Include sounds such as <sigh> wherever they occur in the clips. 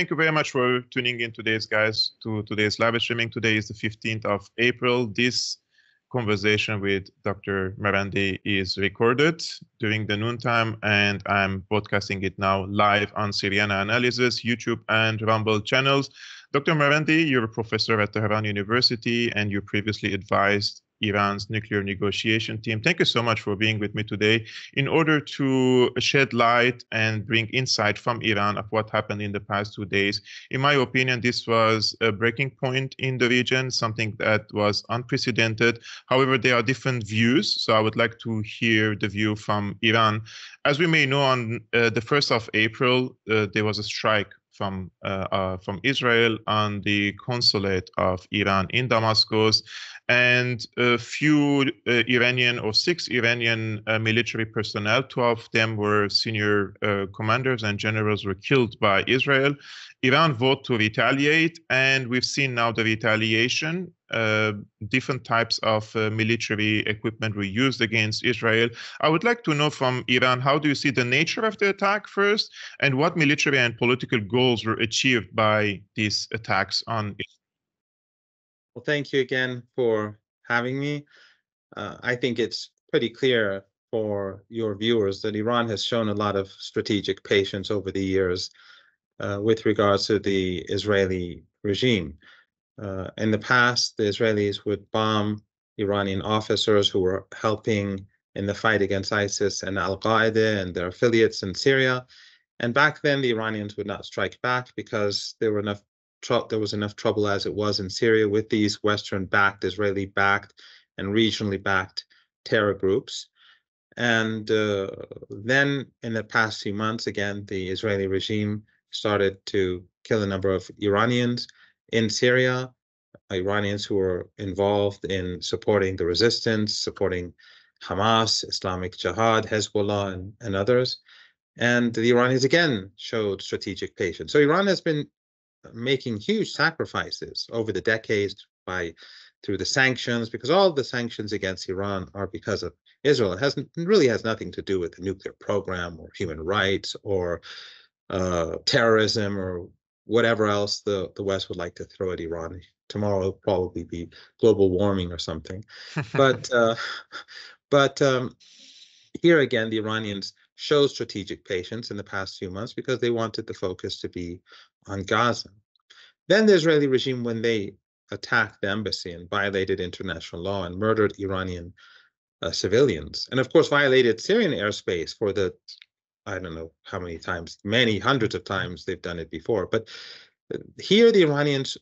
thank you very much for tuning in today's guys to today's live streaming. Today is the 15th of April. This conversation with Dr. Marandi is recorded during the noontime, and I'm broadcasting it now live on Syriana Analysis, YouTube, and Rumble channels. Dr. Marandi, you're a professor at Tehran University, and you previously advised Iran's nuclear negotiation team. Thank you so much for being with me today in order to shed light and bring insight from Iran of what happened in the past two days. In my opinion, this was a breaking point in the region, something that was unprecedented. However, there are different views, so I would like to hear the view from Iran. As we may know, on uh, the 1st of April, uh, there was a strike from uh, uh, from Israel on the consulate of Iran in Damascus, and a few uh, Iranian or six Iranian uh, military personnel, 12 of them were senior uh, commanders and generals were killed by Israel. Iran voted to retaliate, and we've seen now the retaliation. Uh, different types of uh, military equipment were used against Israel. I would like to know from Iran, how do you see the nature of the attack first, and what military and political goals were achieved by these attacks on Israel? Well, thank you again for having me. Uh, I think it's pretty clear for your viewers that Iran has shown a lot of strategic patience over the years uh, with regards to the Israeli regime. Uh, in the past, the Israelis would bomb Iranian officers who were helping in the fight against ISIS and Al Qaeda and their affiliates in Syria. And back then, the Iranians would not strike back because there were enough there was enough trouble as it was in Syria with these Western-backed, Israeli-backed, and regionally backed terror groups. And uh, then in the past few months, again, the Israeli regime started to kill a number of Iranians in Syria, Iranians who were involved in supporting the resistance, supporting Hamas, Islamic Jihad, Hezbollah, and, and others. And the Iranians again showed strategic patience. So Iran has been making huge sacrifices over the decades by through the sanctions because all the sanctions against Iran are because of Israel. It hasn't really has nothing to do with the nuclear program or human rights or uh, terrorism or whatever else the, the West would like to throw at Iran. Tomorrow will probably be global warming or something. but <laughs> uh, <laughs> but um, here again, the Iranians showed strategic patience in the past few months because they wanted the focus to be on Gaza. Then the Israeli regime, when they attacked the embassy and violated international law and murdered Iranian uh, civilians, and of course violated Syrian airspace for the, I don't know how many times, many hundreds of times they've done it before. But uh, here the Iranians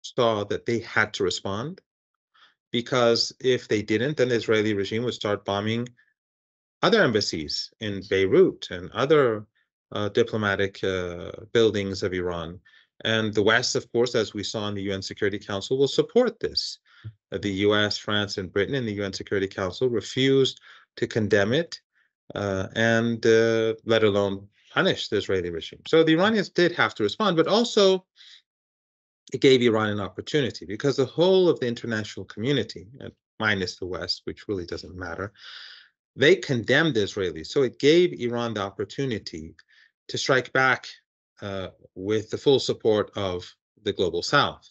saw that they had to respond because if they didn't, then the Israeli regime would start bombing other embassies in Beirut and other uh, diplomatic uh, buildings of Iran. And the West, of course, as we saw in the UN Security Council, will support this. The US, France, and Britain in the UN Security Council refused to condemn it uh, and uh, let alone punish the Israeli regime. So the Iranians did have to respond, but also it gave Iran an opportunity because the whole of the international community, minus the West, which really doesn't matter, they condemned the Israelis. So it gave Iran the opportunity to strike back uh, with the full support of the global South,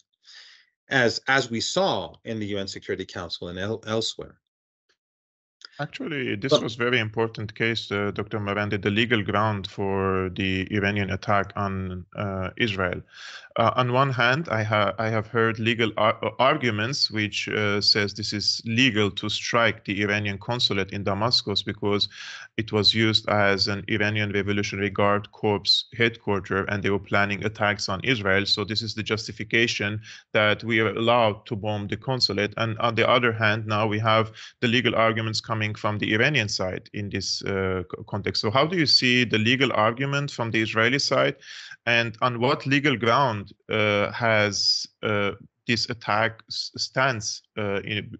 as as we saw in the UN Security Council and el- elsewhere. Actually, this but, was very important case, uh, Dr. Marandi, the legal ground for the Iranian attack on uh, Israel. Uh, on one hand, I, ha- I have heard legal ar- arguments which uh, says this is legal to strike the Iranian consulate in Damascus because it was used as an Iranian Revolutionary Guard Corps headquarters and they were planning attacks on Israel. So this is the justification that we are allowed to bomb the consulate. And on the other hand, now we have the legal arguments coming from the Iranian side in this uh, context. So, how do you see the legal argument from the Israeli side, and on what legal ground uh, has uh, this attack stance uh, in,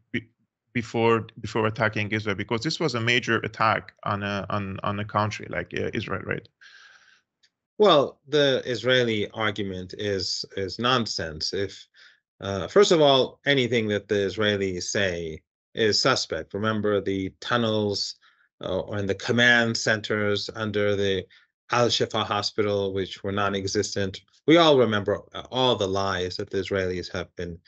before before attacking Israel? Because this was a major attack on a on on a country like uh, Israel, right? Well, the Israeli argument is is nonsense. If uh, first of all, anything that the Israelis say is suspect. Remember the tunnels uh, and the command centers under the Al Shifa Hospital, which were non-existent. We all remember uh, all the lies that the Israelis have been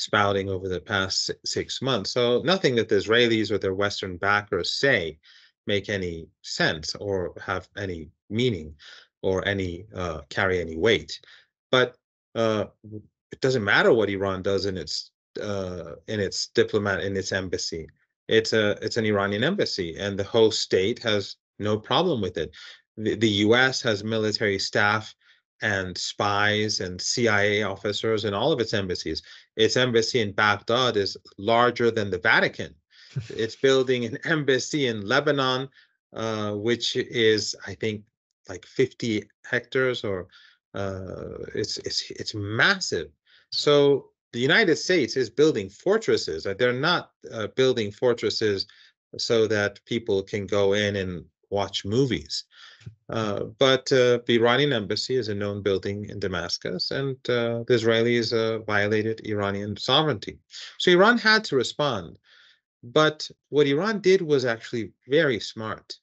spouting over the past six months. So nothing that the Israelis or their Western backers say make any sense or have any meaning or any uh, carry any weight. But uh, it doesn't matter what Iran does in its uh, in its diplomat in its embassy. It's a it's an Iranian embassy, and the host state has no problem with it. The, the U.S. has military staff and spies and CIA officers in all of its embassies. Its embassy in Baghdad is larger than the Vatican. <laughs> it's building an embassy in Lebanon, uh, which is, I think, like 50 hectares or uh, it's it's it's massive. So the United States is building fortresses. They're not uh, building fortresses so that people can go in and watch movies. Uh, but uh, the Iranian embassy is a known building in Damascus, and uh, the Israelis uh, violated Iranian sovereignty. So Iran had to respond. But what Iran did was actually very smart.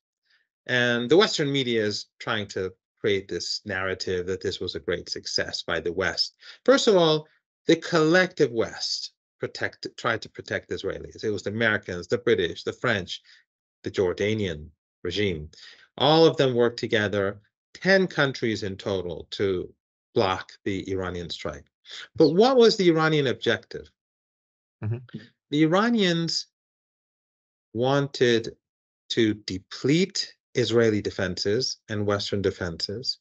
And the Western media is trying to create this narrative that this was a great success by the West. First of all, the collective West protected, tried to protect Israelis. It was the Americans, the British, the French, the Jordanian regime. All of them worked together, 10 countries in total to block the Iranian strike. But what was the Iranian objective? Mm-hmm. The Iranians wanted to deplete Israeli defenses and Western defenses,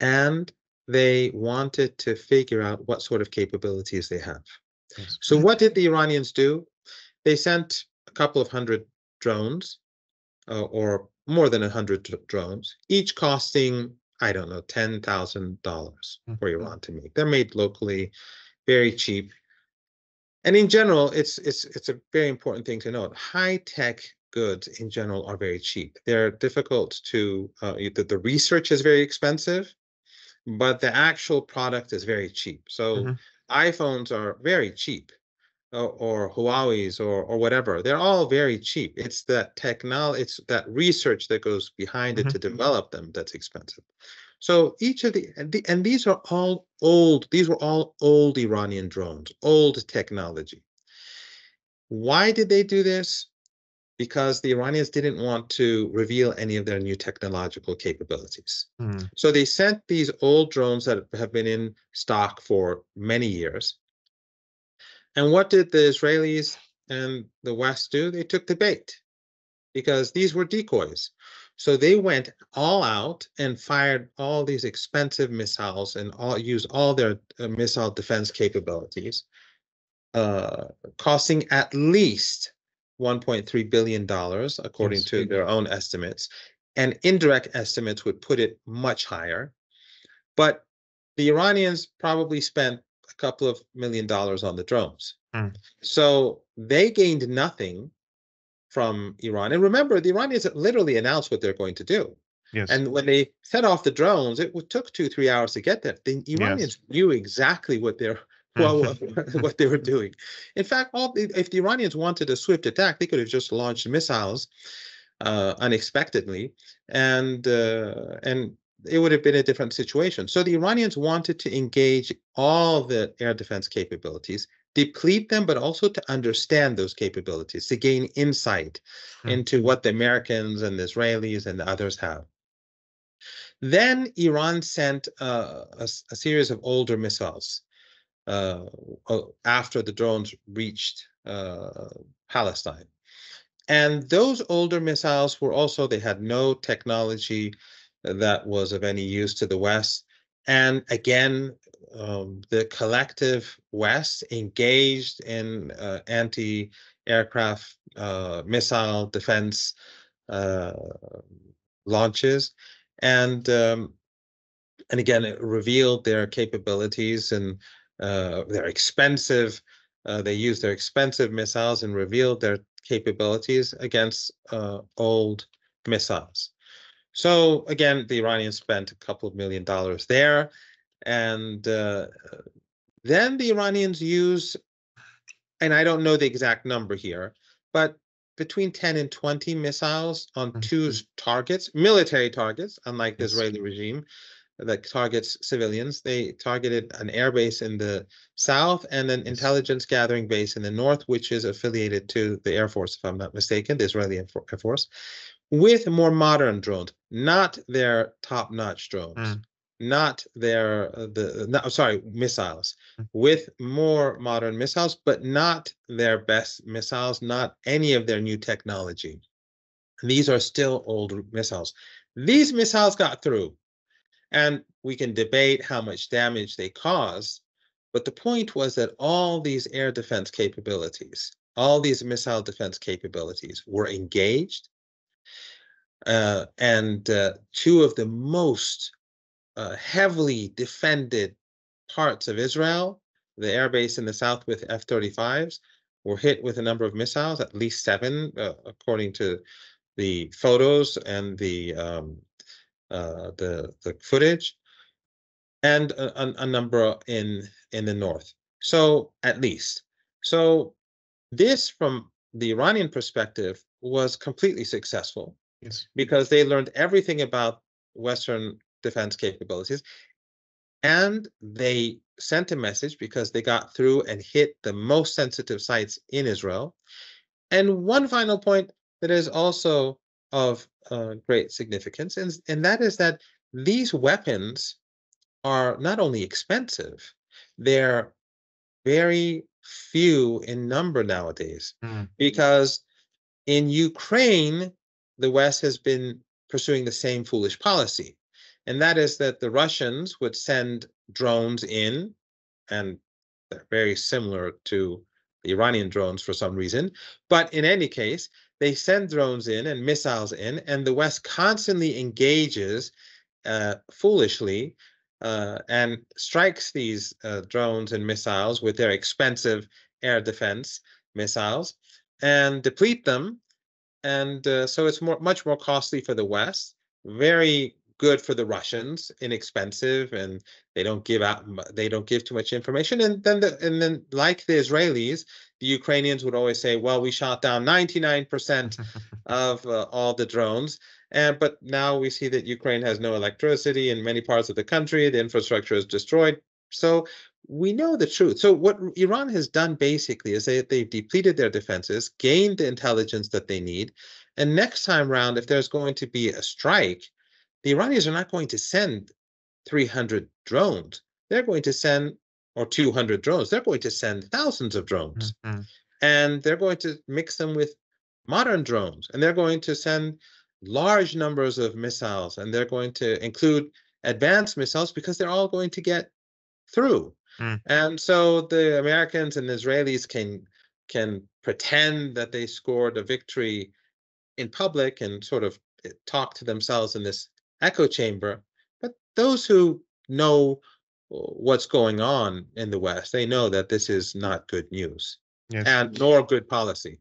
and they wanted to figure out what sort of capabilities they have. Yes. So, what did the Iranians do? They sent a couple of hundred drones, uh, or more than a hundred drones, each costing I don't know ten thousand dollars for mm-hmm. Iran to make. They're made locally, very cheap. And in general, it's it's it's a very important thing to note. High tech goods in general are very cheap. They're difficult to uh, the, the research is very expensive, but the actual product is very cheap. So mm-hmm. iPhones are very cheap or, or Huawei's or or whatever. They're all very cheap. It's that technology, it's that research that goes behind it mm-hmm. to develop them that's expensive. So each of the and, the and these are all old. These were all old Iranian drones, old technology. Why did they do this? Because the Iranians didn't want to reveal any of their new technological capabilities. Mm. So they sent these old drones that have been in stock for many years and what did the Israelis and the West do? They took the bait because these were decoys. So they went all out and fired all these expensive missiles and all used all their uh, missile defense capabilities, uh, costing at least 1.3 billion dollars, according yes. to their own estimates. And indirect estimates would put it much higher. But the Iranians probably spent couple of million dollars on the drones. Mm. So they gained nothing from Iran. And remember, the Iranians literally announced what they're going to do. Yes. And when they set off the drones, it took two, three hours to get there. The Iranians yes. knew exactly what they're <laughs> well, what they were doing. In fact, all if the Iranians wanted a swift attack, they could have just launched missiles uh, unexpectedly, and uh, and it would have been a different situation. So the Iranians wanted to engage all the air defense capabilities, deplete them, but also to understand those capabilities, to gain insight hmm. into what the Americans and the Israelis and the others have. Then Iran sent uh, a, a, series of older missiles uh, after the drones reached uh, Palestine. And those older missiles were also, they had no technology that was of any use to the West. And again, um, the collective West engaged in uh, anti aircraft uh, missile defense uh, launches. And um, and again, it revealed their capabilities and uh, their expensive. Uh, they used their expensive missiles and revealed their capabilities against uh, old missiles. So again, the Iranians spent a couple of million dollars there. And uh, then the Iranians use, and I don't know the exact number here, but between 10 and 20 missiles on Mhm. two targets, military targets, unlike the Yes. Israeli regime that targets civilians. They targeted an air base in the south and an intelligence gathering base in the north, which is affiliated to the Air Force, if I'm not mistaken, the Israeli Air Force, with more modern drones, not their top-notch drones Mm. not their uh, the no, sorry missiles Mm. with more modern missiles but not their best missiles not any of their new technology these are still old missiles these missiles got through and we can debate how much damage they caused but the point was that all these air defense capabilities all these missile defense capabilities were engaged uh, and uh, two of the most uh, heavily defended parts of Israel, the air base in the south with F 35s, were hit with a number of missiles, at least seven, uh, according to the photos and the um, uh, the the footage, and a, a number in in the north. So at least, so this from the Iranian perspective was completely successful Yes. because they learned everything about Western defense capabilities. And they sent a message because they got through and hit the most sensitive sites in Israel. And one final point that is also of uh, great significance, and, and that is that these weapons are not only expensive, they're very few in number nowadays Mm. because in Ukraine, the West has been pursuing the same foolish policy. And that is that the Russians would send drones in, and they're very similar to the Iranian drones for some reason. But in any case, they send drones in and missiles in, and the West constantly engages uh, foolishly uh, and strikes these uh, drones and missiles with their expensive air defense missiles and deplete them. And uh, so it's more, much more costly for the West, very good for the Russians, inexpensive, and they don't give out, they don't give too much information. And then, the, and then, like the Israelis, the Ukrainians would always say, "Well, we shot down 99% <laughs> of uh, all the drones." And but now we see that Ukraine has no electricity in many parts of the country. The infrastructure is destroyed. So we know the truth. So what Iran has done basically is they, they've depleted their defenses, gained the intelligence that they need, and next time round, if there's going to be a strike, the Iranians are not going to send 300 drones. They're going to send or 200 drones. They're going to send thousands of drones Mhm. and they're going to mix them with modern drones and they're going to send large numbers of missiles and they're going to include advanced missiles because they're all going to get through Mm. and so the americans and israelis can can pretend that they scored a victory in public and sort of eh, talk to themselves in this echo chamber but those who know uh, what's going on in the west they know that this is not good news Yes. and nor good policy.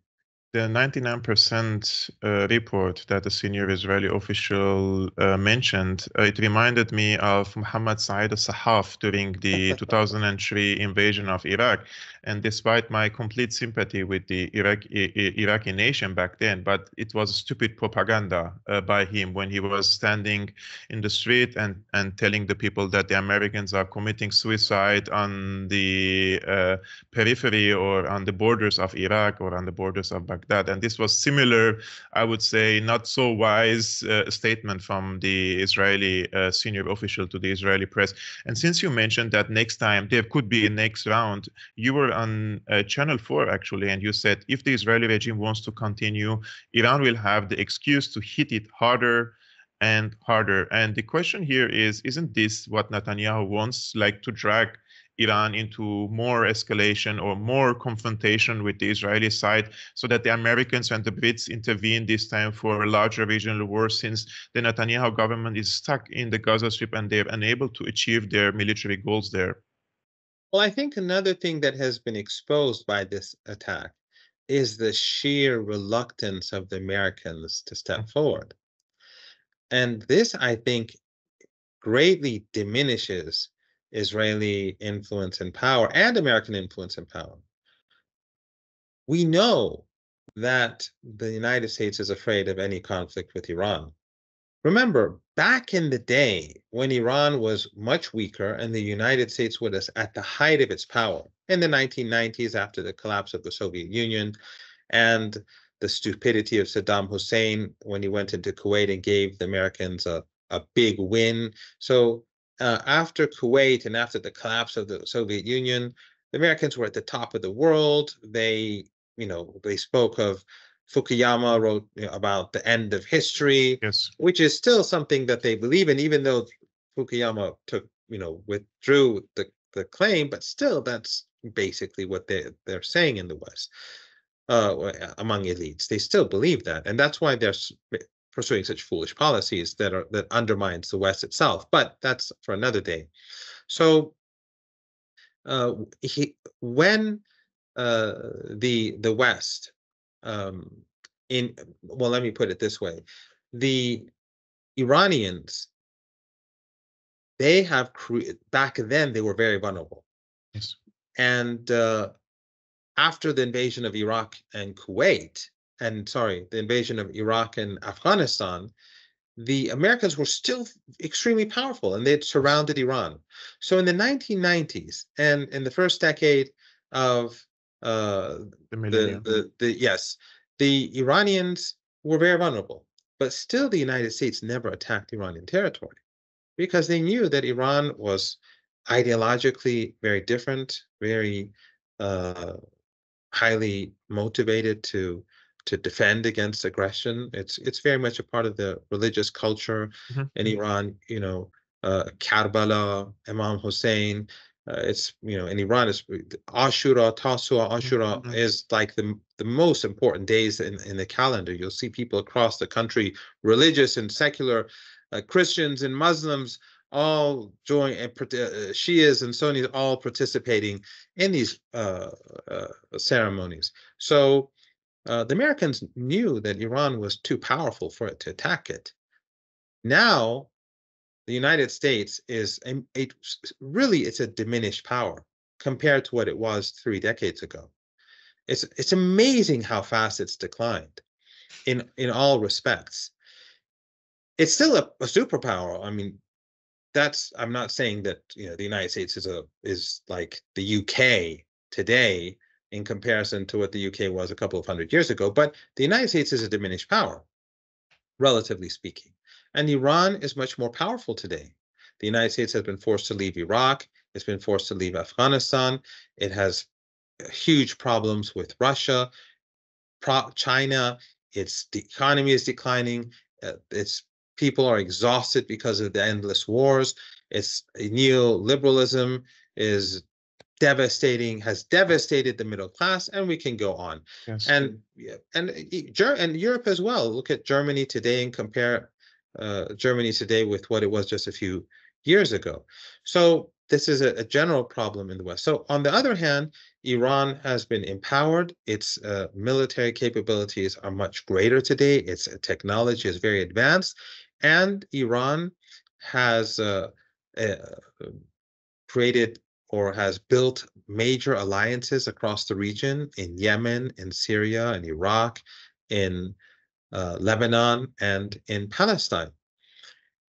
The 99% uh, report that a senior Israeli official uh, mentioned, uh, it reminded me of Muhammad Saeed al-Sahaf during the <laughs> 2003 invasion of Iraq. And despite my complete sympathy with the Iraq, I- I- Iraqi nation back then, but it was stupid propaganda uh, by him when he was standing in the street and, and telling the people that the Americans are committing suicide on the uh, periphery or on the borders of Iraq or on the borders of Baghdad. And this was similar, I would say, not so wise uh, statement from the Israeli uh, senior official to the Israeli press. And since you mentioned that next time there could be a next round, you were on uh, Channel 4 actually, and you said if the Israeli regime wants to continue, Iran will have the excuse to hit it harder and harder. And the question here is, isn't this what Netanyahu wants, like to drag Iran into more escalation or more confrontation with the Israeli side so that the Americans and the Brits intervene this time for a larger regional war since the Netanyahu government is stuck in the Gaza Strip and they're unable to achieve their military goals there. Well, I think another thing that has been exposed by this attack is the sheer reluctance of the Americans to step mm. forward. And this, I think, greatly diminishes Israeli influence and power and American influence and power. We know that the United States is afraid of any conflict with Iran. Remember, back in the day when Iran was much weaker and the United States was at the height of its power in the 1990s after the collapse of the Soviet Union and the stupidity of Saddam Hussein when he went into Kuwait and gave the Americans a, a big win. So uh, after Kuwait and after the collapse of the Soviet Union, the Americans were at the top of the world. They, you know, they spoke of Fukuyama wrote about the end of history, Yes. which is still something that they believe in, even though Fukuyama took, you know, withdrew the, the claim, but still that's basically what they, they're saying in the West uh, among elites. They still believe that. And that's why they're pursuing such foolish policies that are that undermines the West itself. But that's for another day. So uh, he, when uh, the the West um, in well, let me put it this way: the Iranians they have created back then they were very vulnerable, Yes. and uh, after the invasion of Iraq and Kuwait, and sorry, the invasion of Iraq and Afghanistan, the Americans were still extremely powerful and they had surrounded Iran. So in the 1990s and in the first decade of uh, The the, the, the yes, the Iranians were very vulnerable, but still the United States never attacked Iranian territory because they knew that Iran was ideologically very different, very uh, highly motivated to to defend against aggression. It's it's very much a part of the religious culture Mhm. in Iran. You know, uh, Karbala, Imam Hussein. Uh, it's you know in Iran it's Ashura, Tasua, Ashura Mhm. is like the the most important days in in the calendar. You'll see people across the country, religious and secular, uh, Christians and Muslims, all join and part- uh, Shias and Sunnis all participating in these uh, uh, ceremonies. So uh, the Americans knew that Iran was too powerful for it to attack it. Now, the United States is a, a- really it's a diminished power compared to what it was three decades ago. It's it's amazing how fast it's declined in in all respects. It's still a, a superpower. I mean, that's I'm not saying that you know the United States is a is like the UK today in comparison to what the UK was a couple of hundred years ago, but the United States is a diminished power, relatively speaking. And Iran is much more powerful today. The United States has been forced to leave Iraq, it's been forced to leave Afghanistan, it has uh, huge problems with Russia, China, its the economy is declining, uh, its people are exhausted because of the endless wars. It's uh, neoliberalism is devastating, has devastated the middle class, and we can go on. Yes. And and uh, and Europe as well. Look at Germany today and compare uh, Germany today with what it was just a few years ago. So this is a, a general problem in the West. So on the other hand, Iran has been empowered. Its uh, military capabilities are much greater today. Its uh, technology is very advanced, and Iran has uh, uh, created or has built major alliances across the region in Yemen, in Syria, in Iraq, in uh, Lebanon, and in Palestine.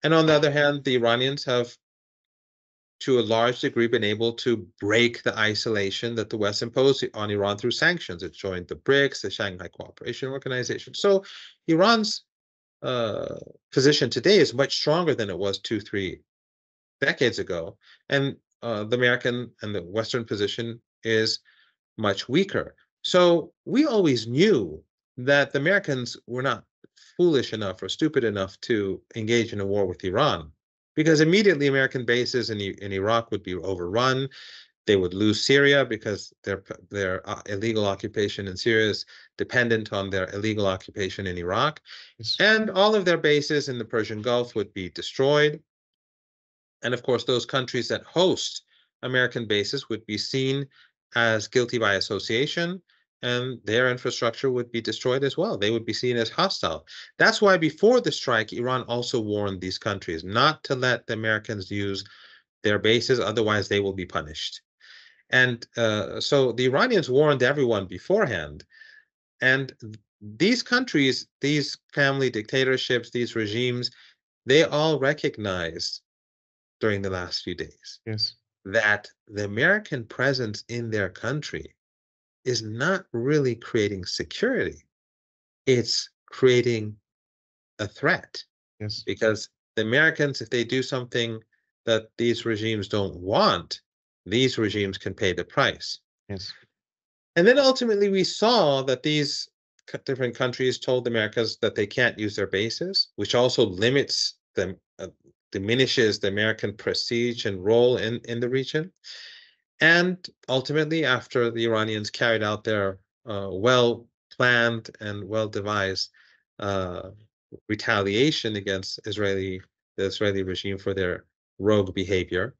And on the other hand, the Iranians have, to a large degree, been able to break the isolation that the West imposed on Iran through sanctions. It joined the BRICS, the Shanghai Cooperation Organization. So Iran's uh, position today is much stronger than it was two, three decades ago. And uh, the American and the Western position is much weaker. So we always knew that the Americans were not foolish enough or stupid enough to engage in a war with Iran because immediately American bases in, in Iraq would be overrun. They would lose Syria because their their uh, illegal occupation in Syria is dependent on their illegal occupation in Iraq, Yes. and all of their bases in the Persian Gulf would be destroyed. And of course, those countries that host American bases would be seen as guilty by association, and their infrastructure would be destroyed as well. They would be seen as hostile. That's why before the strike, Iran also warned these countries not to let the Americans use their bases, otherwise they will be punished. And uh, so the Iranians warned everyone beforehand. And these countries, these family dictatorships, these regimes, they all recognized during the last few days yes. that the American presence in their country is not really creating security. It's creating a threat. Yes. Because the Americans, if they do something that these regimes don't want, these regimes can pay the price. Yes. And then ultimately, we saw that these different countries told the Americas that they can't use their bases, which also limits them, uh, diminishes the American prestige and role in, in the region. And ultimately, after the Iranians carried out their uh, well planned and well devised uh, retaliation against Israeli the Israeli regime for their rogue behavior,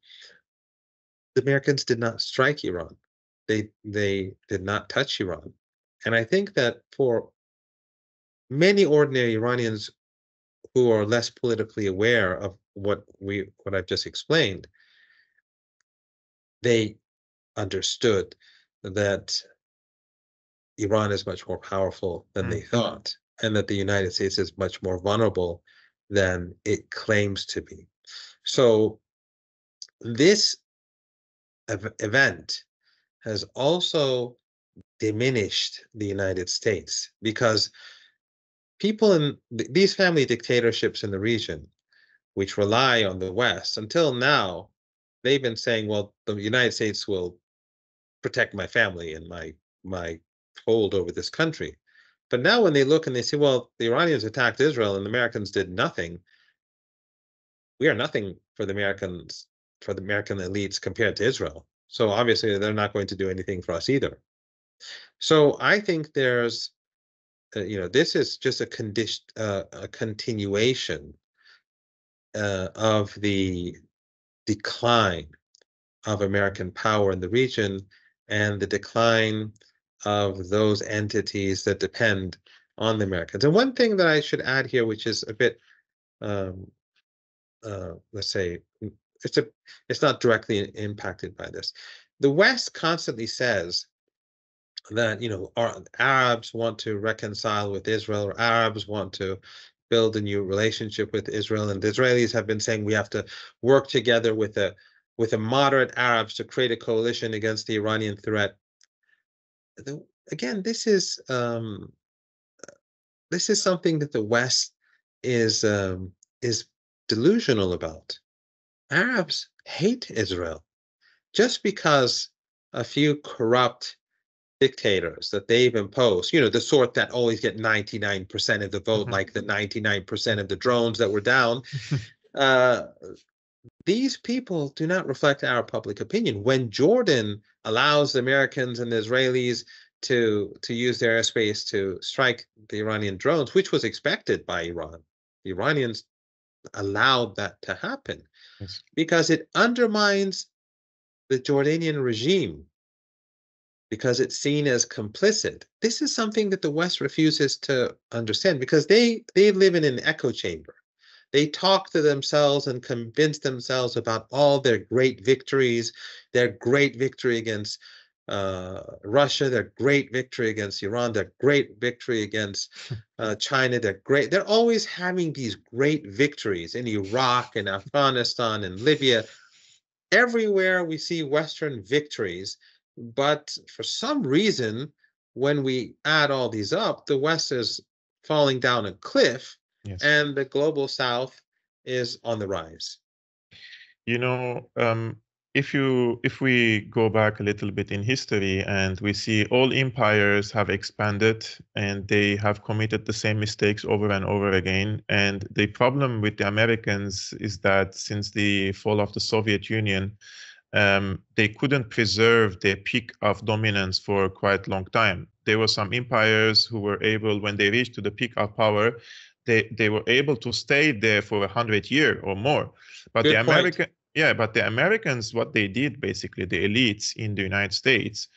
the Americans did not strike Iran. They they did not touch Iran. And I think that for many ordinary Iranians who are less politically aware of what we what I've just explained, they understood that Iran is much more powerful than they mm-hmm. thought, and that the United States is much more vulnerable than it claims to be. So this ev- event has also diminished the United States because people in th- these family dictatorships in the region, which rely on the West, until now, they've been saying, well, the United States will protect my family and my my hold over this country. But now when they look and they say, well, the Iranians attacked Israel and the Americans did nothing, we are nothing for the Americans, for the American elites compared to Israel. So obviously they're not going to do anything for us either. So I think there's, uh, you know, this is just a condition, uh, a continuation uh, of the decline of American power in the region and the decline of those entities that depend on the Americans. And one thing that I should add here, which is a bit, um, uh, let's say, it's a, it's not directly impacted by this. The West constantly says that you know our, Arabs want to reconcile with Israel, or Arabs want to build a new relationship with Israel, and the Israelis have been saying we have to work together with a with a moderate Arabs to create a coalition against the Iranian threat. The, again, this is um, this is something that the West is um, is delusional about. Arabs hate Israel just because a few corrupt dictators that they've imposed, you know, the sort that always get 99% of the vote, mm-hmm. like the 99% of the drones that were down. <laughs> uh, these people do not reflect our public opinion. When Jordan allows the Americans and the Israelis to to use their airspace to strike the Iranian drones, which was expected by Iran, the Iranians allowed that to happen yes. because it undermines the Jordanian regime because it's seen as complicit. This is something that the West refuses to understand because they they live in an echo chamber. They talk to themselves and convince themselves about all their great victories, their great victory against uh, Russia, their great victory against Iran, their great victory against <laughs> uh, China, their great. They're always having these great victories in Iraq and Afghanistan and Libya. Everywhere we see Western victories, but for some reason, when we add all these up, the West is falling down a cliff yes. and the global south is on the rise you know um, if you if we go back a little bit in history and we see all empires have expanded and they have committed the same mistakes over and over again and the problem with the americans is that since the fall of the soviet union um, they couldn't preserve their peak of dominance for quite a long time there were some empires who were able when they reached to the peak of power they they were able to stay there for a hundred year or more. But Good the American yeah, but the Americans, what they did basically, the elites in the United States,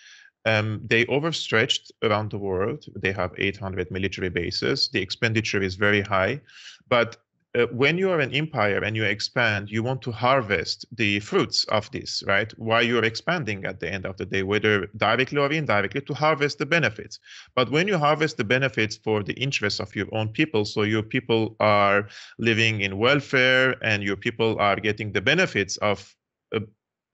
um, they overstretched around the world. They have 800 military bases. The expenditure is very high, but uh, when you are an empire and you expand, you want to harvest the fruits of this, right? While you're expanding at the end of the day, whether directly or indirectly, to harvest the benefits. But when you harvest the benefits for the interests of your own people, so your people are living in welfare and your people are getting the benefits of uh,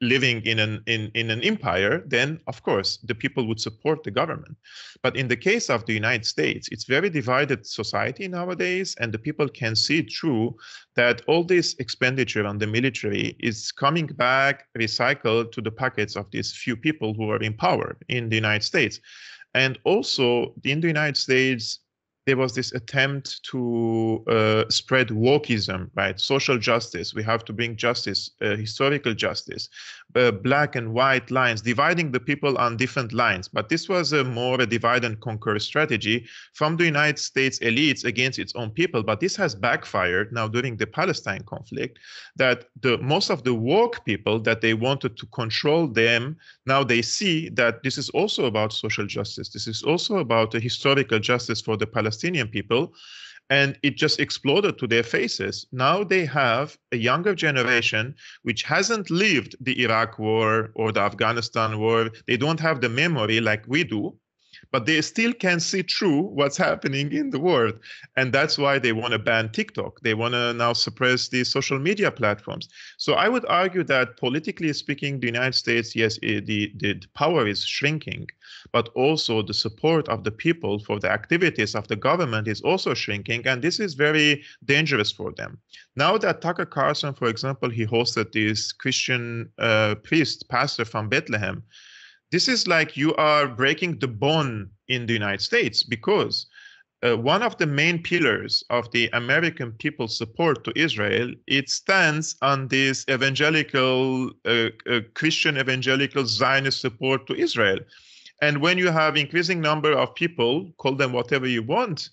living in an in, in an empire, then of course the people would support the government. But in the case of the United States, it's very divided society nowadays, and the people can see through that all this expenditure on the military is coming back recycled to the pockets of these few people who are in power in the United States. And also in the United States, there was this attempt to uh, spread wokeism, right? Social justice. We have to bring justice, uh, historical justice, uh, black and white lines, dividing the people on different lines. But this was a more a divide and conquer strategy from the United States elites against its own people. But this has backfired now during the Palestine conflict. That the most of the woke people that they wanted to control them now they see that this is also about social justice. This is also about historical justice for the Palestinian people and it just exploded to their faces. Now they have a younger generation which hasn't lived the Iraq war or the Afghanistan war. They don't have the memory like we do but they still can see through what's happening in the world. And that's why they want to ban TikTok. They want to now suppress these social media platforms. So I would argue that politically speaking, the United States, yes, it, the, the power is shrinking, but also the support of the people for the activities of the government is also shrinking. And this is very dangerous for them. Now that Tucker Carlson, for example, he hosted this Christian uh, priest, pastor from Bethlehem, this is like you are breaking the bone in the United States because uh, one of the main pillars of the American people's support to Israel, it stands on this evangelical, uh, uh, Christian evangelical Zionist support to Israel. And when you have increasing number of people, call them whatever you want,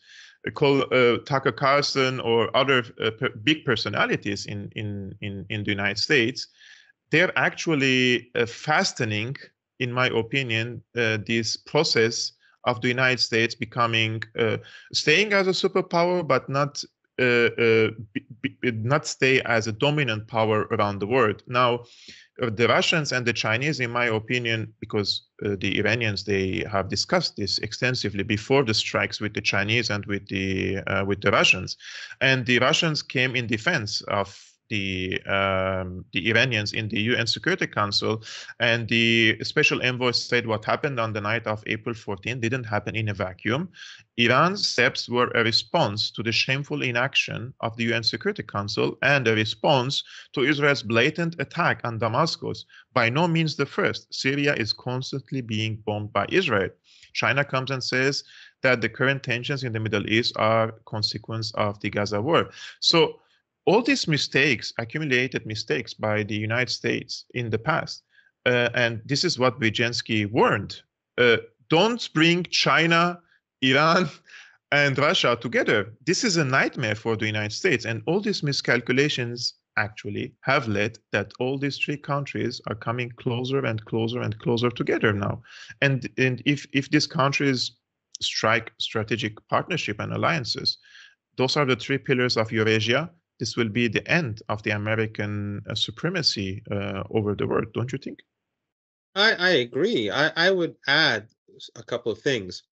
uh, call uh, Tucker Carlson or other uh, big personalities in, in, in, in the United States, they're actually fastening in my opinion, uh, this process of the United States becoming uh, staying as a superpower, but not uh, uh be, be, not stay as a dominant power around the world. Now, uh, the Russians and the Chinese, in my opinion, because uh, the Iranians they have discussed this extensively before the strikes with the Chinese and with the with the Russians, and the Russians came in defense of the um, the Iranians in the UN Security Council, and the special envoy said what happened on the night of April 14 didn't happen in a vacuum. Iran's steps were a response to the shameful inaction of the UN Security Council and a response to Israel's blatant attack on Damascus. By no means the first. Syria is constantly being bombed by Israel. China comes and says that the current tensions in the Middle East are consequence of the Gaza war. So all these mistakes, accumulated mistakes by the United States in the past, uh, and this is what Brzezinski warned: uh, don't bring China, Iran, <laughs> and Russia together. This is a nightmare for the United States, and all these miscalculations actually have led that all these three countries are coming closer and closer and closer together now. And and if if these countries strike strategic partnership and alliances, those are the three pillars of Eurasia this will be the end of the American uh, supremacy uh, over the world, don't you think? I, I agree. I, I would add a couple of things.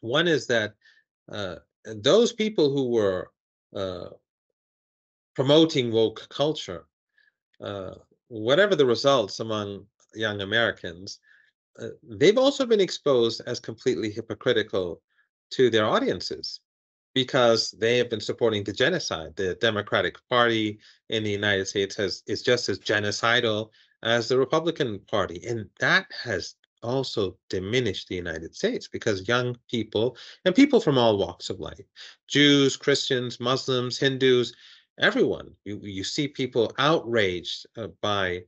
One is that uh, those people who were uh, promoting woke culture, uh, whatever the results among young Americans, uh, they've also been exposed as completely hypocritical to their audiences because they have been supporting the genocide. The Democratic Party in the United States has is just as genocidal as the Republican Party, and that has also diminished the United States because young people and people from all walks of life, Jews, Christians, Muslims, Hindus, everyone, you, you see people outraged uh, by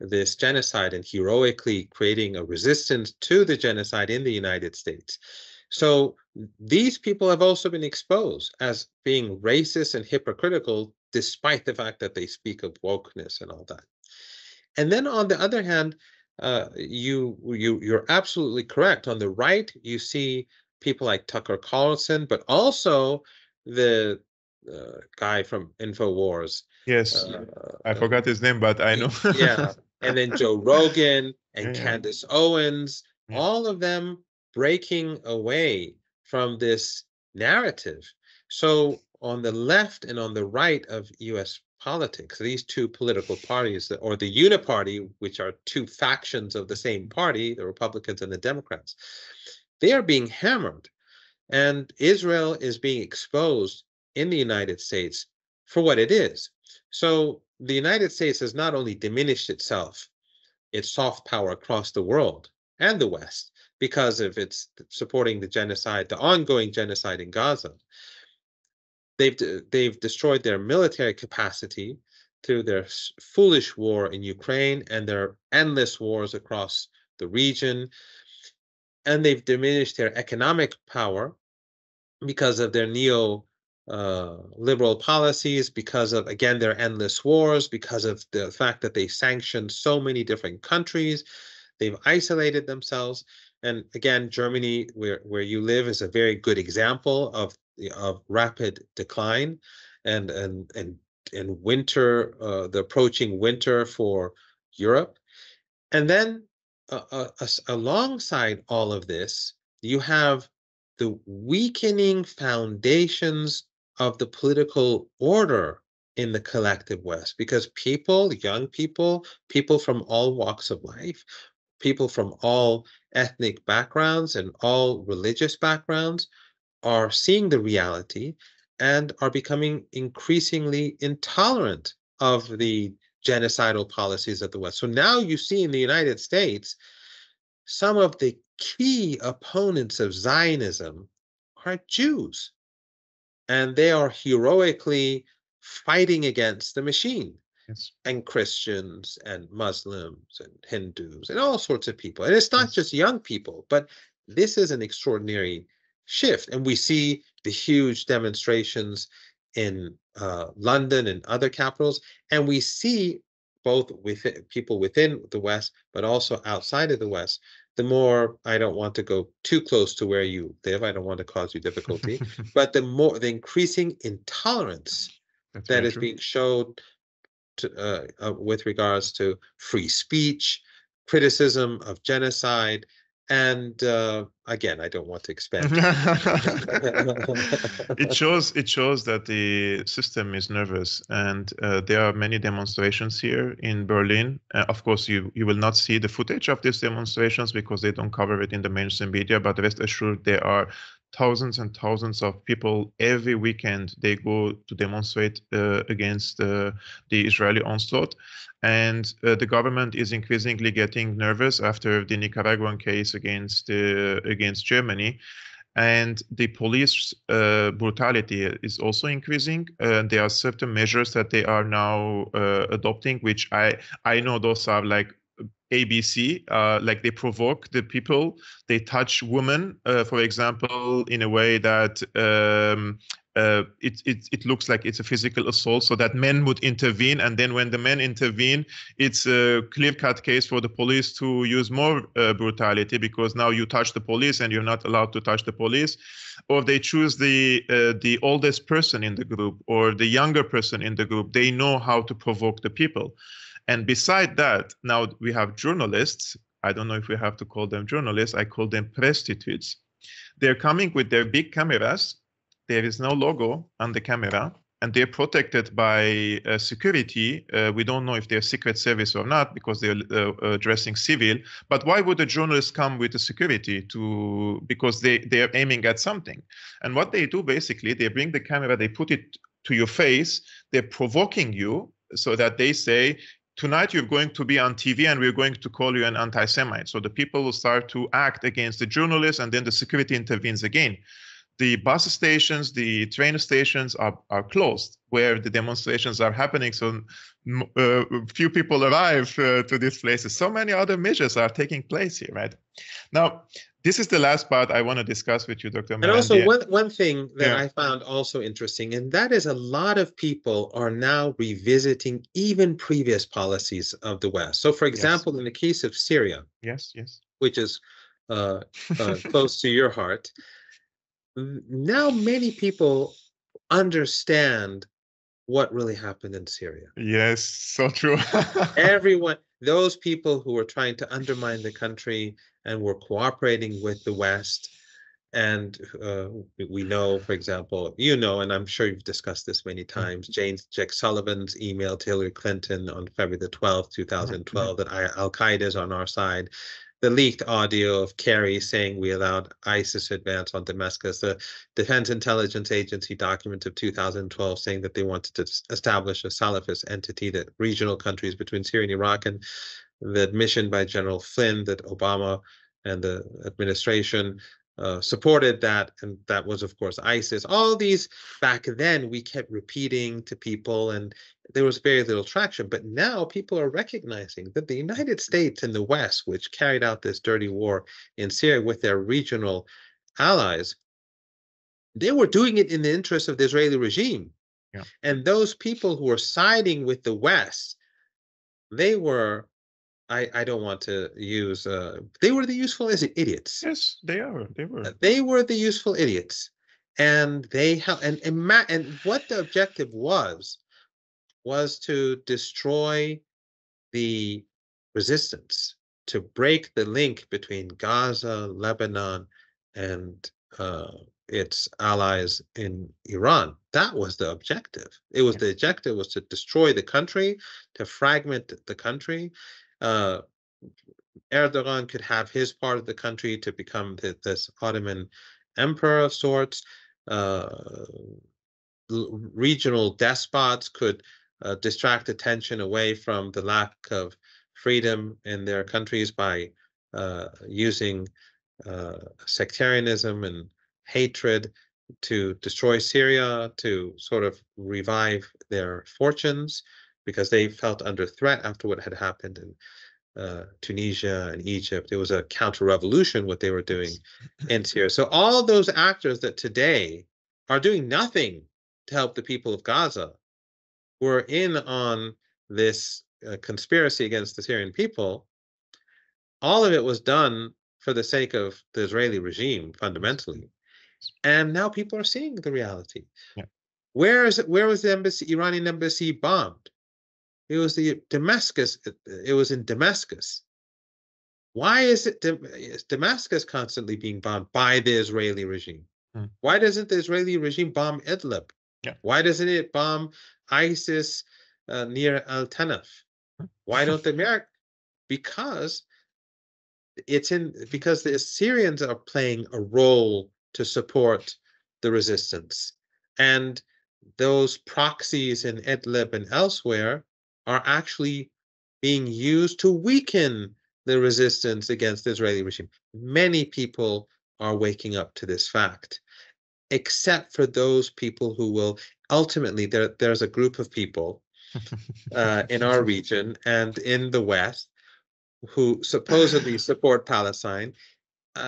this genocide and heroically creating a resistance to the genocide in the United States. So these people have also been exposed as being racist and hypocritical, despite the fact that they speak of wokeness and all that. And then on the other hand, uh, you you you're absolutely correct. On the right, you see people like Tucker Carlson, but also the uh, guy from Infowars. Yes, uh, I forgot his name, but I know. yeah, and then Joe <laughs> Rogan and yeah, Candace Owens, yeah. all of them breaking away from this narrative. So on the left and on the right of U.S. politics, these two political parties, or the Uniparty, which are two factions of the same party, the Republicans and the Democrats, they are being hammered. And Israel is being exposed in the United States for what it is. So the United States has not only diminished itself, its soft power across the world and the West because of its supporting the genocide, the ongoing genocide in Gaza, they've they've destroyed their military capacity through their foolish war in Ukraine and their endless wars across the region. And they've diminished their economic power because of their neo uh, liberal policies because of again their endless wars because of the fact that they sanctioned so many different countries they've isolated themselves. And again germany where where you live is a very good example of of rapid decline and and and and winter uh, the approaching winter for Europe. And then uh, uh, alongside all of this you have the weakening foundations of the political order in the collective West because people, young people, people from all walks of life, people from all ethnic backgrounds and all religious backgrounds are seeing the reality and are becoming increasingly intolerant of the genocidal policies of the West. So now you see in the United States, some of the key opponents of Zionism are Jews. And they are heroically fighting against the machine. Yes. And Christians and Muslims and Hindus and all sorts of people. And it's not yes. just young people, but this is an extraordinary shift. And we see the huge demonstrations in uh, London and other capitals. And we see both with people within the West, but also outside of the West. The more I don't want to go too close to where you live, I don't want to cause you difficulty, <laughs> but the more the increasing intolerance That's that is true. being showed to, uh, uh, with regards to free speech, criticism of genocide, and uh, again i don't want to expand <laughs> it shows it shows that the system is nervous and uh, there are many demonstrations here in berlin. Uh, of course you you will not see the footage of these demonstrations because they don't cover it in the mainstream media but rest assured there are thousands and thousands of people every weekend they go to demonstrate uh, against uh, the israeli onslaught and uh, the government is increasingly getting nervous after the Nicaraguan case against uh, against Germany, and the police uh, brutality is also increasing. there are certain measures that they are now uh, adopting, which I I know those are like ABC, uh, like they provoke the people, they touch women, uh, for example, in a way that um, uh, it, it, it looks like it's a physical assault, so that men would intervene. And then when the men intervene, it's a clear cut case for the police to use more uh, brutality because now you touch the police and you're not allowed to touch the police. Or they choose the, uh, the oldest person in the group or the younger person in the group. They know how to provoke the people. And beside that, now we have journalists. I don't know if we have to call them journalists. I call them prostitutes. They're coming with their big cameras there is no logo on the camera and they're protected by uh, security. Uh, we don't know if they're Secret Service or not because they're uh, dressing civil. But why would a journalist come with the security to? Because they they're aiming at something. And what they do basically, they bring the camera, they put it to your face, they're provoking you so that they say. Tonight you're going to be on TV and we're going to call you an anti-Semite. So the people will start to act against the journalists, and then the security intervenes again the bus stations, the train stations are, are closed where the demonstrations are happening. So uh, few people arrive uh, to these places. So many other measures are taking place here, right? Now, this is the last part I want to discuss with you, Dr. And also one, one thing that yeah. I found also interesting, and that is a lot of people are now revisiting even previous policies of the West. So for example, yes. in the case of Syria. Yes, yes. Which is uh, uh, close to your heart now many people understand what really happened in Syria. Yes, so true. <laughs> Everyone, those people who were trying to undermine the country and were cooperating with the West. And uh, we know, for example, you know, and I'm sure you've discussed this many mm-hmm. times, James Jake Sullivan's email to Hillary Clinton on February the 12th, 2012, mm-hmm. that Al Qaeda is on our side the leaked audio of Kerry saying we allowed ISIS to advance on Damascus, the Defense Intelligence Agency document of 2012 saying that they wanted to establish a Salafist entity that regional countries between Syria and Iraq, and the admission by General Flynn that Obama and the administration uh, supported that, and that was, of course, ISIS. All these back then we kept repeating to people, and there was very little traction. But now people are recognizing that the United States and the West, which carried out this dirty war in Syria with their regional allies, they were doing it in the interest of the Israeli regime. Yeah. And those people who were siding with the West, they were I, I don't want to use uh, they were the useful idiots. Yes, they are. They were. Uh, they were the useful idiots, and they help. And and, ma- and what the objective was was to destroy the resistance, to break the link between Gaza, Lebanon, and uh, its allies in Iran. That was the objective. It was the objective was to destroy the country, to fragment the country, uh, Erdogan could have his part of the country to become the, this Ottoman emperor of sorts. Uh, regional despots could uh, distract attention away from the lack of freedom in their countries by uh, using uh, sectarianism and hatred to destroy Syria, to sort of revive their fortunes because they felt under threat after what had happened in uh, Tunisia and Egypt. It was a counter revolution what they were doing <laughs> in Syria. So all those actors that today are doing nothing to help the people of Gaza were in on this uh, conspiracy against the Syrian people. All of it was done for the sake of the Israeli regime fundamentally. And now people are seeing the reality. Yeah. Where is it? Where was the embassy, Iranian embassy bombed? It was the Damascus. It was in Damascus. Why is it is Damascus constantly being bombed by the Israeli regime? Hmm. Why doesn't the Israeli regime bomb Idlib? Yeah. Why doesn't it bomb ISIS uh, near Al Tanaf? Hmm. Why don't the America? Because it's in because the Syrians are playing a role to support the resistance, and those proxies in Idlib and elsewhere are actually being used to weaken the resistance against the Israeli regime. Many people are waking up to this fact, except for those people who will ultimately, there, there's a group of people uh, in our <laughs> region and in the West who supposedly support Palestine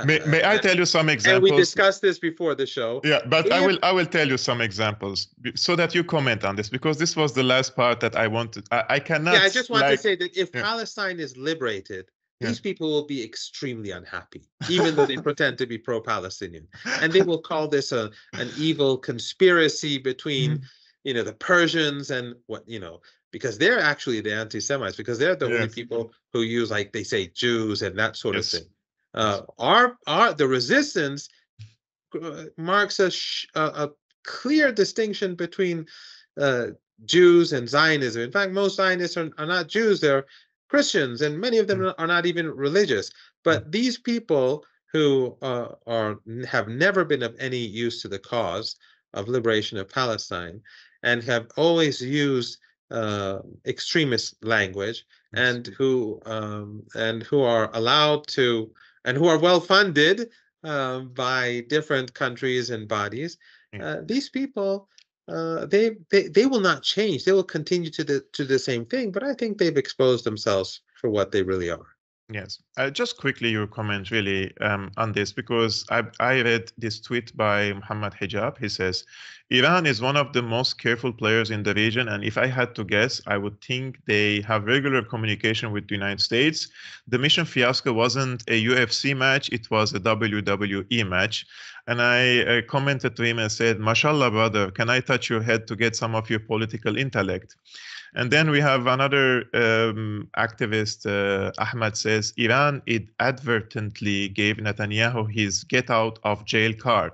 may, may I tell you some examples? And we discussed this before the show. Yeah, but I will I will tell you some examples so that you comment on this because this was the last part that I wanted. I, I cannot. Yeah, I just want like, to say that if yeah. Palestine is liberated, these yeah. people will be extremely unhappy, even though they <laughs> pretend to be pro-Palestinian, and they will call this a an evil conspiracy between, mm-hmm. you know, the Persians and what you know, because they're actually the anti-Semites because they're the yes. only people who use like they say Jews and that sort yes. of thing. Uh, our our the resistance uh, marks a, a, a clear distinction between uh, Jews and Zionism. In fact, most Zionists are, are not Jews; they're Christians, and many of them mm. are not even religious. But mm. these people who uh, are have never been of any use to the cause of liberation of Palestine, and have always used uh, extremist language, and who um, and who are allowed to and who are well funded uh, by different countries and bodies, mm. uh, these people uh, they, they they will not change. They will continue to the to the same thing. But I think they've exposed themselves for what they really are. Yes, uh, just quickly your comment really um, on this because I, I read this tweet by Muhammad Hijab. He says, Iran is one of the most careful players in the region, and if I had to guess, I would think they have regular communication with the United States. The mission fiasco wasn't a UFC match; it was a WWE match. And I uh, commented to him and said, "Mashallah, brother, can I touch your head to get some of your political intellect?" And then we have another um, activist, uh, Ahmad says, Iran inadvertently gave Netanyahu his get out of jail card.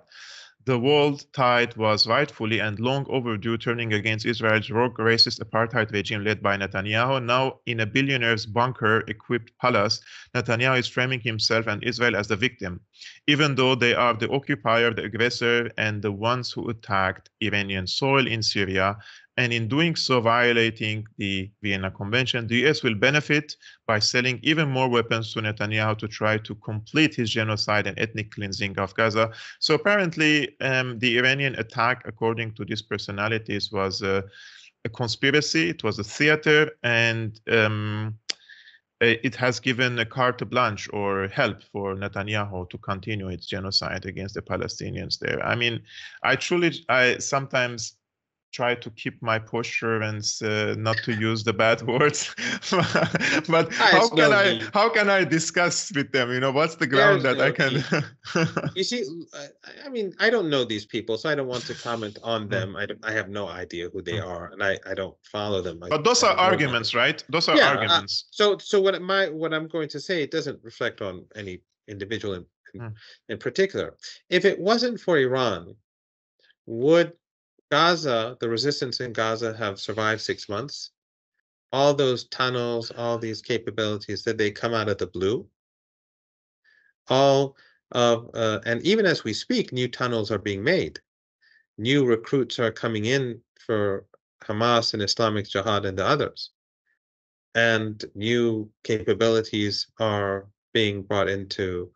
The world tide was rightfully and long overdue turning against Israel's rogue racist apartheid regime led by Netanyahu. Now, in a billionaire's bunker equipped palace, Netanyahu is framing himself and Israel as the victim, even though they are the occupier, the aggressor, and the ones who attacked Iranian soil in Syria and in doing so violating the Vienna Convention, the US will benefit by selling even more weapons to Netanyahu to try to complete his genocide and ethnic cleansing of Gaza. So apparently, um, the Iranian attack, according to these personalities, was a, a conspiracy. It was a theater, and um, it has given a carte blanche or help for Netanyahu to continue its genocide against the Palestinians there. I mean, I truly, I sometimes try to keep my posture and uh, not to use the bad <laughs> words. <laughs> But how can i how can i discuss with them? You know what's the ground There's that no i can <laughs> you see i mean i don't know these people so i don't want to comment on hmm. them. I, I have no idea who they hmm. are and i i don't follow them. But those are arguments right? Those are yeah, uh, arguments. uh, so so what my what i'm going to say it doesn't reflect on any individual in, in, mm. in particular. If it wasn't for iran would Gaza, the resistance in Gaza have survived six months. All those tunnels, all these capabilities, did they come out of the blue? All of, uh, and even as we speak, new tunnels are being made. New recruits are coming in for Hamas and Islamic Jihad and the others. And new capabilities are being brought into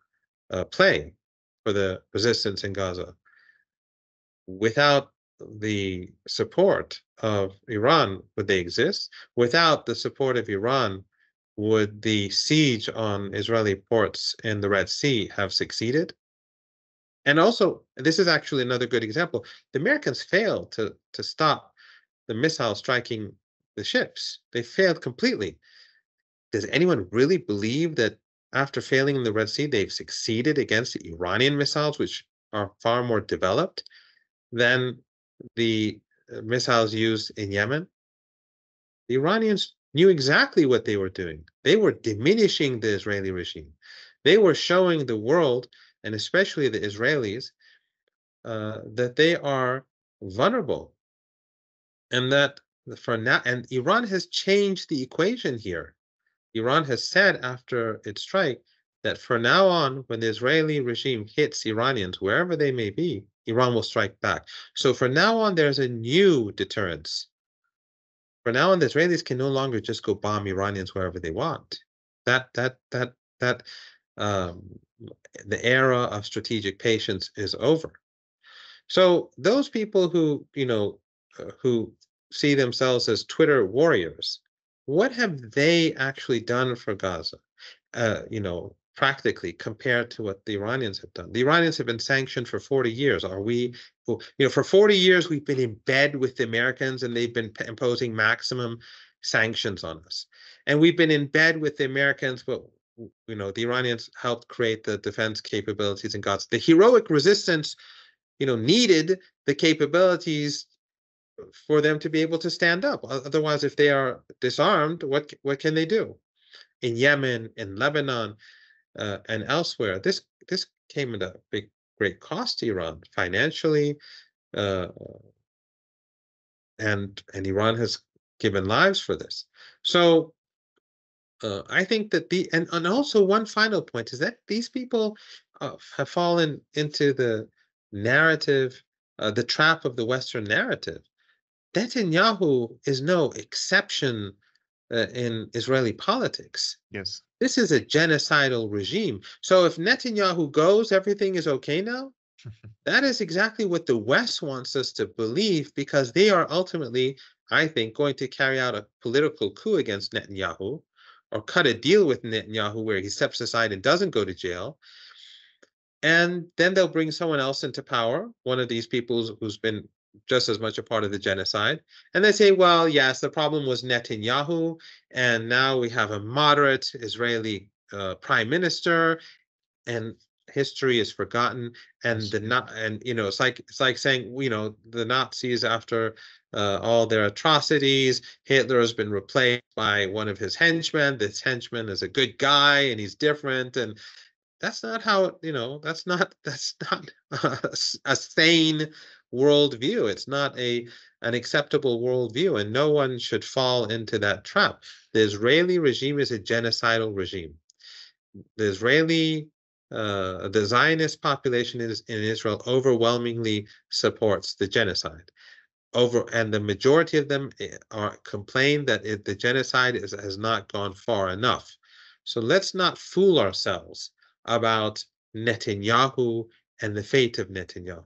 uh, play for the resistance in Gaza. Without the support of Iran would they exist? Without the support of Iran, would the siege on Israeli ports in the Red Sea have succeeded? And also, this is actually another good example. The Americans failed to, to stop the missile striking the ships. They failed completely. Does anyone really believe that after failing in the Red Sea, they've succeeded against the Iranian missiles, which are far more developed than the uh, missiles used in Yemen, the Iranians knew exactly what they were doing. They were diminishing the Israeli regime. They were showing the world, and especially the Israelis, uh, that they are vulnerable. And that for now, and Iran has changed the equation here. Iran has said after its strike that for now on, when the Israeli regime hits Iranians, wherever they may be, Iran will strike back. So for now on, there's a new deterrence. For now on, the Israelis can no longer just go bomb Iranians wherever they want. That that that that um, the era of strategic patience is over. So those people who you know uh, who see themselves as Twitter warriors, what have they actually done for Gaza? Uh, you know, practically compared to what the Iranians have done. The Iranians have been sanctioned for 40 years. Are we, you know, for 40 years we've been in bed with the Americans and they've been imposing maximum sanctions on us. And we've been in bed with the Americans, but you know, the Iranians helped create the defense capabilities in Gaza. The heroic resistance, you know, needed the capabilities for them to be able to stand up. Otherwise, if they are disarmed, what what can they do? In Yemen, in Lebanon, uh, and elsewhere. This this came at a big great cost to Iran financially, uh, and and Iran has given lives for this. So uh, I think that the and and also one final point is that these people uh, have fallen into the narrative, uh, the trap of the Western narrative. Netanyahu is no exception uh, in Israeli politics. Yes. This is a genocidal regime. So if Netanyahu goes, everything is okay now? <laughs> that is exactly what the West wants us to believe because they are ultimately, I think, going to carry out a political coup against Netanyahu, or cut a deal with Netanyahu where he steps aside and doesn't go to jail. And then they'll bring someone else into power, one of these people who's been just as much a part of the genocide. And they say, well, yes, the problem was Netanyahu, and now we have a moderate Israeli uh, prime minister, and history is forgotten and the not and you know it's like it's like saying you know the nazis after uh, all their atrocities hitler has been replaced by one of his henchmen this henchman is a good guy and he's different and that's not how you know that's not <laughs> that's not a, a sane worldview it's not a an acceptable worldview and no one should fall into that trap the israeli regime is a genocidal regime the israeli uh, the Zionist population in, in Israel overwhelmingly supports the genocide. Over and the majority of them eh, are complain that it, the genocide is, has not gone far enough. So let's not fool ourselves about Netanyahu and the fate of Netanyahu.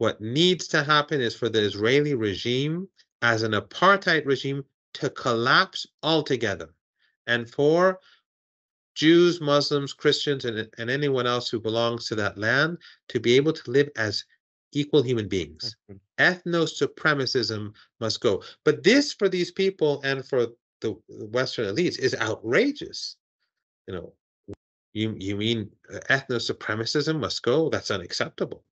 What needs to happen is for the Israeli regime as an apartheid regime to collapse altogether and for Jews, Muslims, Christians, and, and anyone else who belongs to that land to be able to live as equal human beings. Mm-hmm. Ethno supremacism must go. But this, for these people and for the Western elites, is outrageous. You know, you you mean uh, ethno supremacism must go? That's unacceptable.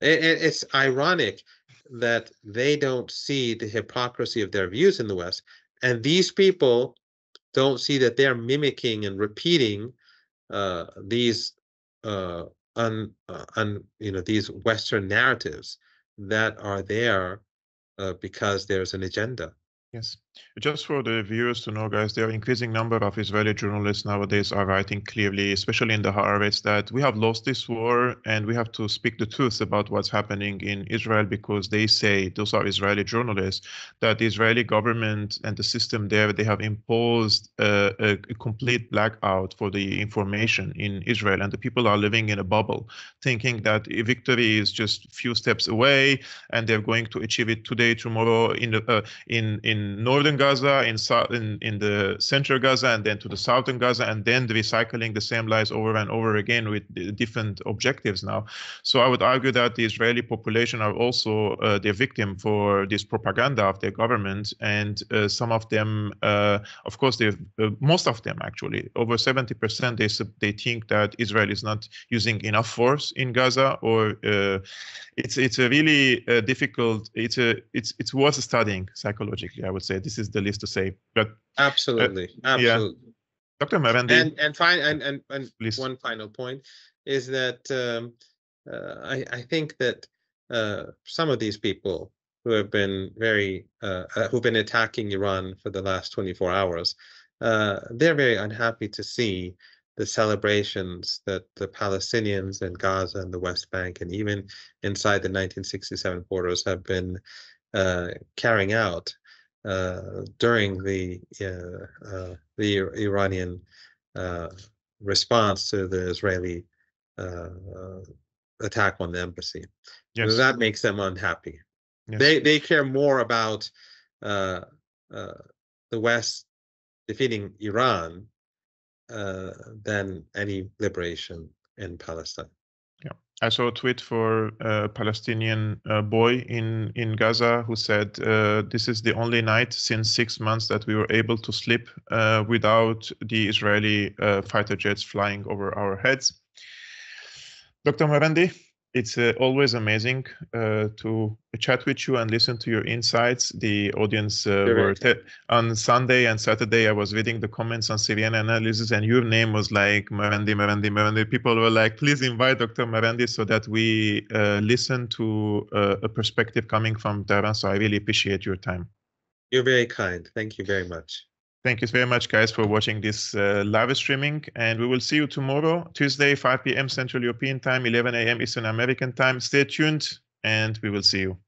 It, it, it's ironic that they don't see the hypocrisy of their views in the West, and these people don't see that they're mimicking and repeating uh, these uh, un, uh, un, you know these Western narratives that are there uh, because there's an agenda. Yes. Just for the viewers to know, guys, there are increasing number of Israeli journalists nowadays are writing clearly, especially in the Haaretz, that we have lost this war and we have to speak the truth about what's happening in Israel because they say, those are Israeli journalists, that the Israeli government and the system there, they have imposed a, a, complete blackout for the information in Israel. And the people are living in a bubble, thinking that victory is just few steps away and they're going to achieve it today, tomorrow in, the, uh, in, in northern Gaza Gaza, in, in, in the central Gaza, and then to the southern Gaza, and then recycling the same lies over and over again with different objectives now. So I would argue that the Israeli population are also uh, the victim for this propaganda of their government, and uh, some of them, uh, of course, they uh, most of them actually, over 70%, they they think that Israel is not using enough force in Gaza, or uh, it's it's a really uh, difficult. It's a it's it's worth studying psychologically. I would say this is the least to say. But absolutely, uh, absolutely. Yeah. Dr. Marandi. And and fine and and, and one final point is that um, uh, I I think that uh, some of these people who have been very uh, uh, who've been attacking Iran for the last 24 hours, they're very unhappy to see the celebrations that the Palestinians in Gaza and the West Bank and even inside the 1967 borders have been uh, carrying out uh, during the uh, uh the Iranian uh, response to the Israeli uh, attack on the embassy. Yes. So that makes them unhappy. Yes. They they care more about the West defeating Iran uh, than any liberation in Palestine. I saw a tweet for a Palestinian uh, boy in in Gaza who said, uh, "This is the only night since six months that we were able to sleep uh, without the Israeli uh, fighter jets flying over our heads." Dr. Marandi, it's uh, always amazing uh, to chat with you and listen to your insights. The audience uh, were te- on Sunday and Saturday. I was reading the comments on Syriana Analysis, and your name was like Marandi, Marandi, Marandi. People were like, "Please invite Dr. Marandi so that we uh, listen to uh, a perspective coming from Tehran." So I really appreciate your time. You're very kind. Thank you very much. Thank you very much, guys, for watching this uh, live streaming. And we will see you tomorrow, Tuesday, 5 p.m. Central European Time, 11 a.m. Eastern American Time. Stay tuned, and we will see you.